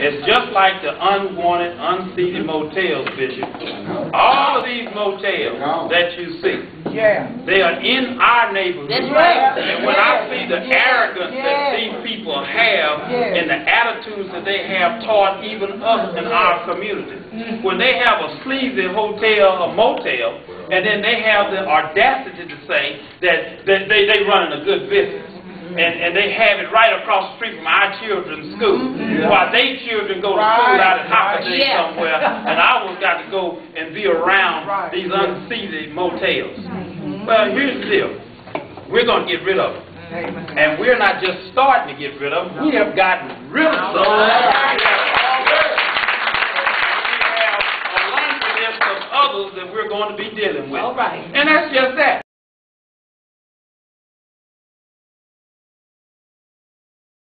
It's just like the unwanted, unseated motels, Bishop. All of these motels that you see, Yeah. they are in our neighborhood. That's right. And when I see the arrogance that these people have Yes. and the attitudes that they have toward even us in our community, mm. when they have a sleazy hotel or motel, and then they have the audacity to say that, that they, they running a good business. And, and they have it right across the street from our children's school. Mm-hmm. While they children go to school out in Hockaday Yeah. somewhere, and ours got to go and be around Right. these unseated motels. Mm-hmm. Well, here's the deal. We're gonna get rid of them. Amen. And we're not just starting to get rid of them, we have gotten rid of some. We have a laundry list of others that we're going to be dealing with. All right. And that's just that.